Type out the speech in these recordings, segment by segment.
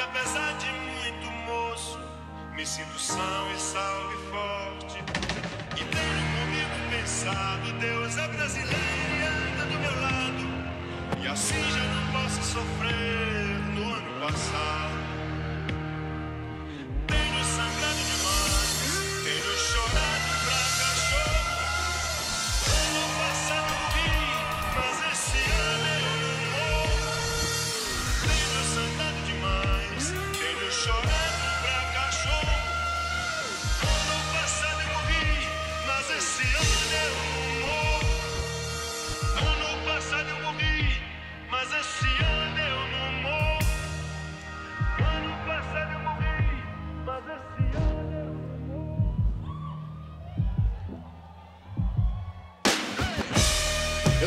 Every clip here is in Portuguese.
Porque apesar de muito moço, me sinto são e salve forte. E tenho comigo pensado, Deus é brasileiro e anda do meu lado. E assim já não posso sofrer no ano passado.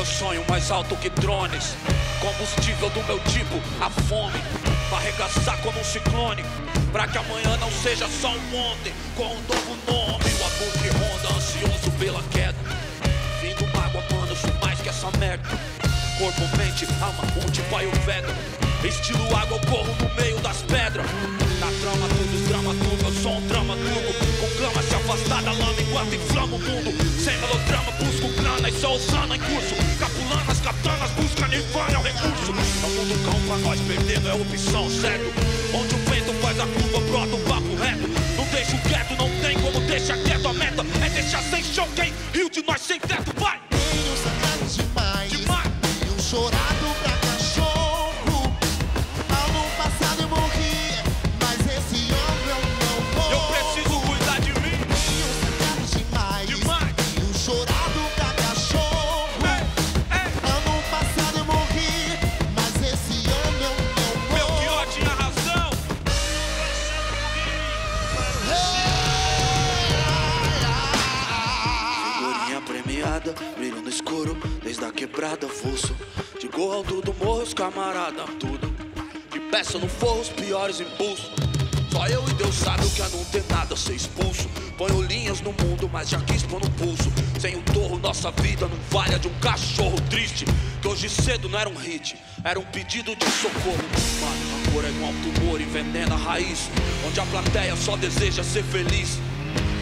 Eu sonho mais alto que drones. Combustível do meu tipo, a fome. Pra arregaçar como um ciclone. Pra que amanhã não seja só um ontem. Com um novo nome. O abutre ronda, ansioso pela queda. Vindo mágoa, mano, sou mais que essa merda. Corpo, mente, alma, ult, pai, o veda. Estilo água, eu corro no meio das pedras. Na trama, tudo dramaturgo, eu sou um dramaturgo. Com clama se afastada, lama enquanto Sem melodrama, busco grana e sou usando em curso. Capulanas, katanas, busca nirvana, é o recurso. É o mundo cão pra nós, perdendo é opção, certo? Onde o vento faz a curva, brota o papo reto. Não deixo quieto, não tem como deixar quieto. A meta é deixar sem chão quem riu de nós sem teto, vai! Tenho sangrado demais. Demais. Tenho chorado escuro, desde a quebrada, fuço. De gol alto do morro, os camarada, tudo. De peça no forro, os piores impulsos. Só eu e Deus sabe o que é não ter nada, ser expulso. Ponho linhas no mundo, mas já quis pôr no pulso. Sem o torro, nossa vida não vale a de um cachorro triste. Que hoje cedo não era um hit, era um pedido de socorro. Mano, rancor é igual um tumor, envenena a raiz. Onde a plateia só deseja ser feliz.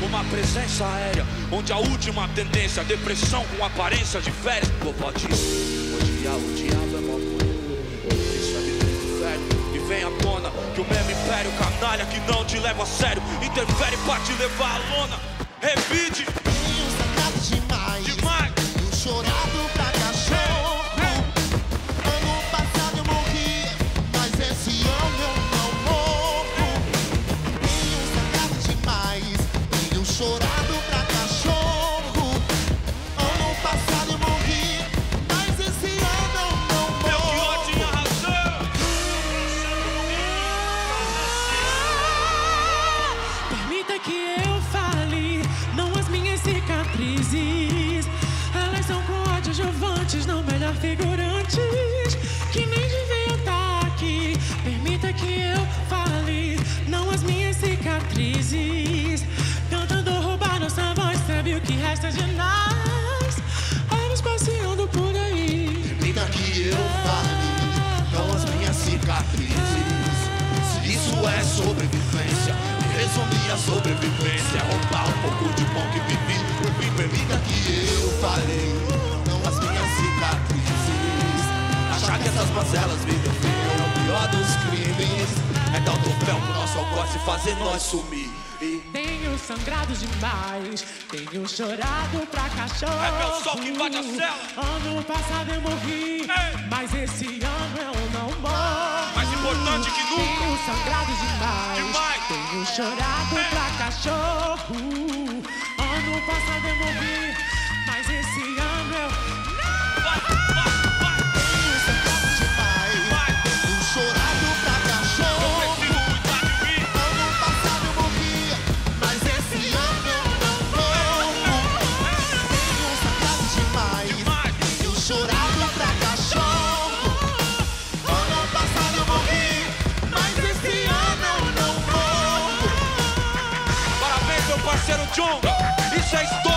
Uma presença aérea, onde a última tendência, depressão com aparência de férias. Ir, odiar o diabo é mó Isso é no inferno. E vem à tona que o mesmo império canalha que não te leva a sério, interfere pra te levar à lona. Revide Que nem deviam estar aqui. Permita que eu fale, não as minhas cicatrizes. Tentando roubar nossa voz, sabe o que resta de nós? Vamos passeando por aí. Permita que eu fale, não as minhas cicatrizes. Se isso é sobrevivência, resumir a sobrevivência roubar nosso algoz e fazer nós sumir. Tenho sangrado demais, tenho chorado pra cachorro. É meu sol que invade a cela. Ano passado eu morri, Ei. mas esse ano eu não morro. Mais importante que nunca. Tenho sangrado demais, Demais. tenho chorado Ei. pra cachorro. Não morro.